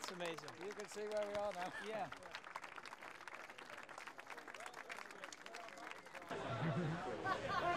That's amazing. You can see where we are now. Yeah.